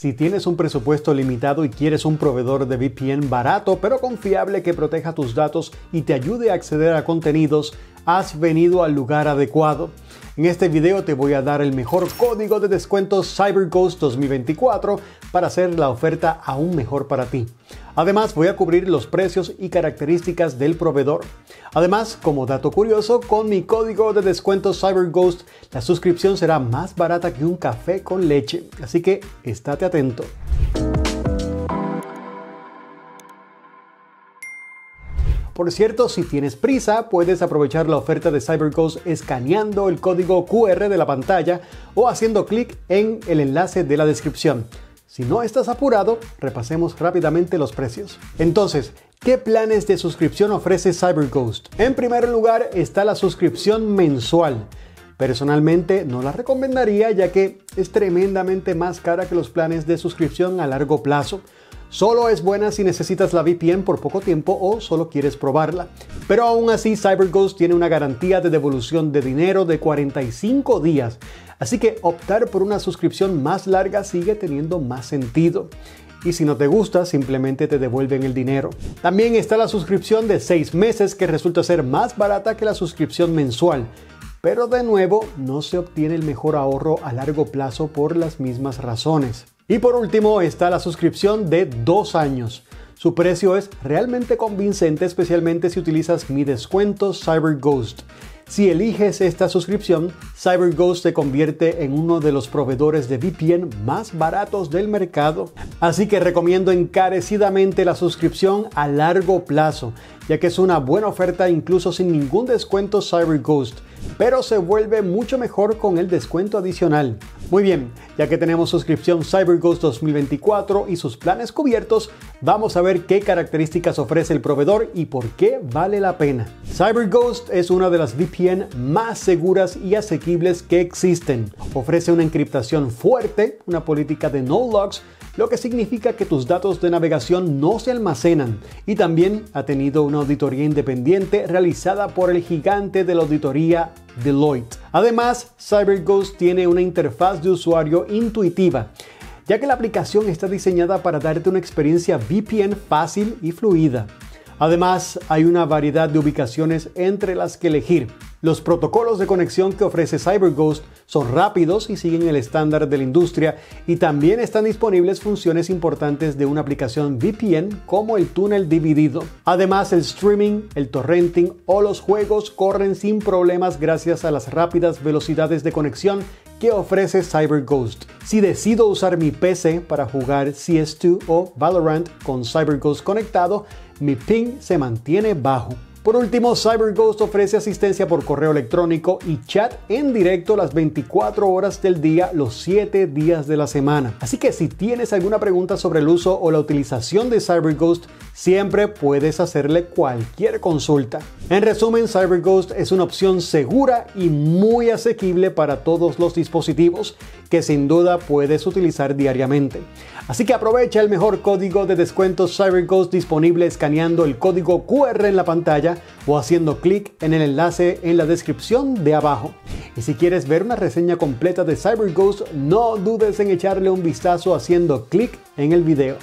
Si tienes un presupuesto limitado y quieres un proveedor de VPN barato pero confiable que proteja tus datos y te ayude a acceder a contenidos, has venido al lugar adecuado. En este video te voy a dar el mejor código de descuento CyberGhost 2024 para hacer la oferta aún mejor para ti. Además, voy a cubrir los precios y características del proveedor. Además, como dato curioso, con mi código de descuento CyberGhost, la suscripción será más barata que un café con leche. Así que estate atento. Por cierto, si tienes prisa, puedes aprovechar la oferta de CyberGhost escaneando el código QR de la pantalla o haciendo clic en el enlace de la descripción. Si no estás apurado, repasemos rápidamente los precios. Entonces, ¿qué planes de suscripción ofrece CyberGhost? En primer lugar está la suscripción mensual. Personalmente no la recomendaría ya que es tremendamente más cara que los planes de suscripción a largo plazo. Solo es buena si necesitas la VPN por poco tiempo o solo quieres probarla. Pero aún así CyberGhost tiene una garantía de devolución de dinero de 45 días, así que optar por una suscripción más larga sigue teniendo más sentido. Y si no te gusta, simplemente te devuelven el dinero. También está la suscripción de 6 meses que resulta ser más barata que la suscripción mensual. Pero de nuevo, no se obtiene el mejor ahorro a largo plazo por las mismas razones. Y por último está la suscripción de dos años. Su precio es realmente convincente, especialmente si utilizas mi descuento CyberGhost. Si eliges esta suscripción, CyberGhost se convierte en uno de los proveedores de VPN más baratos del mercado. Así que recomiendo encarecidamente la suscripción a largo plazo, ya que es una buena oferta incluso sin ningún descuento CyberGhost, pero se vuelve mucho mejor con el descuento adicional. Muy bien, ya que tenemos suscripción CyberGhost 2024 y sus planes cubiertos, vamos a ver qué características ofrece el proveedor y por qué vale la pena. CyberGhost es una de las VPN más seguras y asequibles que existen. Ofrece una encriptación fuerte, una política de no logs, lo que significa que tus datos de navegación no se almacenan y también ha tenido una auditoría independiente realizada por el gigante de la auditoría Deloitte. Además, CyberGhost tiene una interfaz de usuario intuitiva, ya que la aplicación está diseñada para darte una experiencia VPN fácil y fluida. Además, hay una variedad de ubicaciones entre las que elegir. Los protocolos de conexión que ofrece CyberGhost son rápidos y siguen el estándar de la industria y también están disponibles funciones importantes de una aplicación VPN como el túnel dividido. Además, el streaming, el torrenting o los juegos corren sin problemas gracias a las rápidas velocidades de conexión que ofrece CyberGhost. Si decido usar mi PC para jugar CS2 o Valorant con CyberGhost conectado, mi ping se mantiene bajo. Por último, CyberGhost ofrece asistencia por correo electrónico y chat en directo las 24 horas del día, los 7 días de la semana. Así que si tienes alguna pregunta sobre el uso o la utilización de CyberGhost, siempre puedes hacerle cualquier consulta. En resumen, CyberGhost es una opción segura y muy asequible para todos los dispositivos que sin duda puedes utilizar diariamente. Así que aprovecha el mejor código de descuento CyberGhost disponible escaneando el código QR en la pantalla o haciendo clic en el enlace en la descripción de abajo. Y si quieres ver una reseña completa de CyberGhost, no dudes en echarle un vistazo haciendo clic en el video.